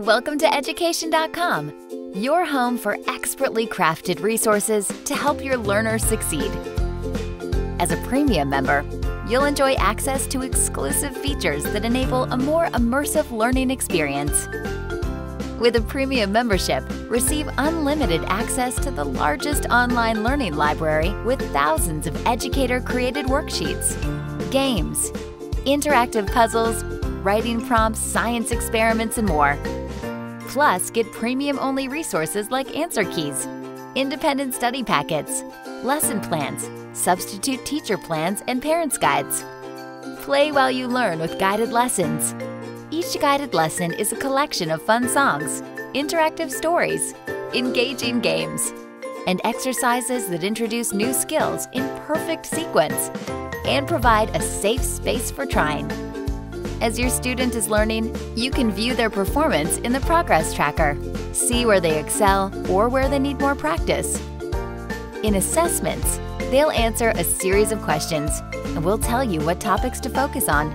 Welcome to Education.com, your home for expertly crafted resources to help your learners succeed. As a premium member, you'll enjoy access to exclusive features that enable a more immersive learning experience. With a premium membership, receive unlimited access to the largest online learning library with thousands of educator-created worksheets, games, interactive puzzles, writing prompts, science experiments, and more. Plus, get premium-only resources like answer keys, independent study packets, lesson plans, substitute teacher plans, and parents' guides. Play while you learn with guided lessons. Each guided lesson is a collection of fun songs, interactive stories, engaging games, and exercises that introduce new skills in perfect sequence and provide a safe space for trying. As your student is learning, you can view their performance in the Progress Tracker, see where they excel or where they need more practice. In assessments, they'll answer a series of questions and we'll tell you what topics to focus on.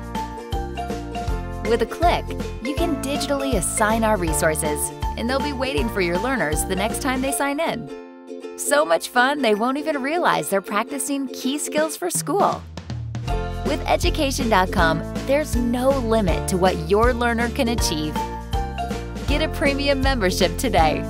With a click, you can digitally assign our resources and they'll be waiting for your learners the next time they sign in. So much fun, they won't even realize they're practicing key skills for school. With Education.com, there's no limit to what your learner can achieve. Get a premium membership today